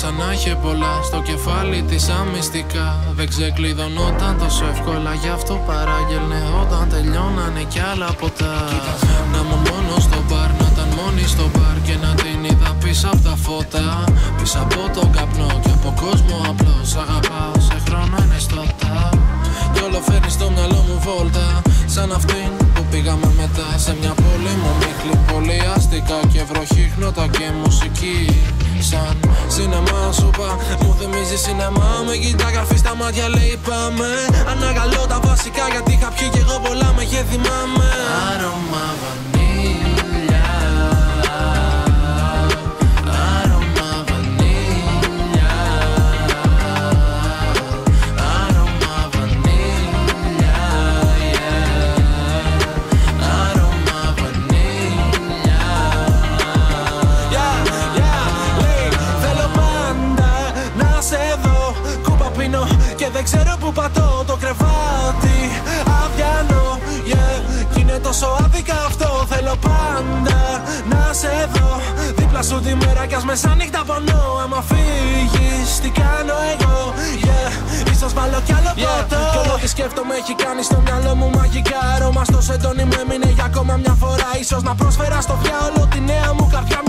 σαν να είχε πολλά Στο κεφάλι της αμυστικά. Δεν ξεκλειδωνόταν τόσο εύκολα Γι' αυτό παράγγελνε. Όταν τελειώνανε κι άλλα ποτά. Να ήμουν μόνος στο μπαρ, να ήταν μόνη στο μπαρ Και να την είδα πίσω από τα φώτα. Πίσω από τον καπνό και από κόσμο απλός. Αγαπάω σε χρόνο είναι στότα. Κι όλο φέρνεις στο μυαλό μου βόλτα. Σαν αυτήν που πήγαμε μετά. Σε μια πόλη μου μίχλη Πολύ αστικά και βροχύχνοτα και μουσική. Σαν σινεμά σου πα Μου θυμίζει σινεμά. Με κοιτά καρφί στα μάτια λέει πάμε Αναγαλώ τα και δεν ξέρω που πατώ Το κρεβάτι. Αδιανό yeah. Κι είναι τόσο άδικα αυτό. Θέλω πάντα να σε δω. Δίπλα σου τη μέρα κι ας μεσάνυχτα πονώ. Άμα φύγεις τι κάνω εγώ yeah. Ίσως βάλω κι άλλο ποτό. Κι όλο τι σκέφτομαι έχει κάνει στο μυαλό μου μαγικά Αρώμα. Στο σεντόνι με έμεινε για ακόμα μια φορά. Ίσως να πρόσφερα στο όλο τη νέα μου καρδιά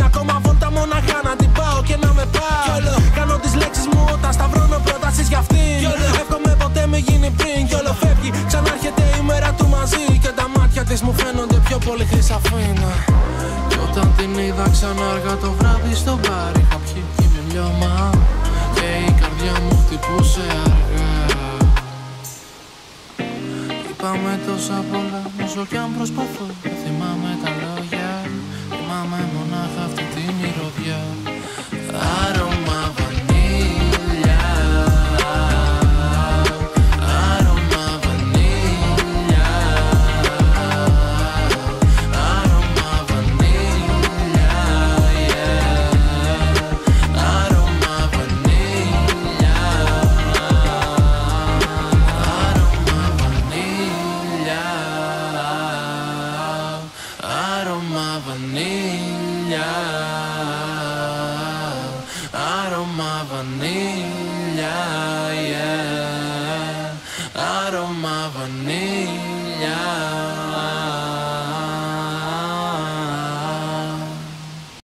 πολύ χρυσαφίνα Κι όταν την είδα ξανά αργά το βράδυ στο μπαρ Είχα πιει με λιώμα Και η καρδιά μου χτυπούσε αργά. Είπαμε τόσα πολλά όσο κι αν προσπαθώ vanilla, aroma vanilla, yeah, aroma vanilla.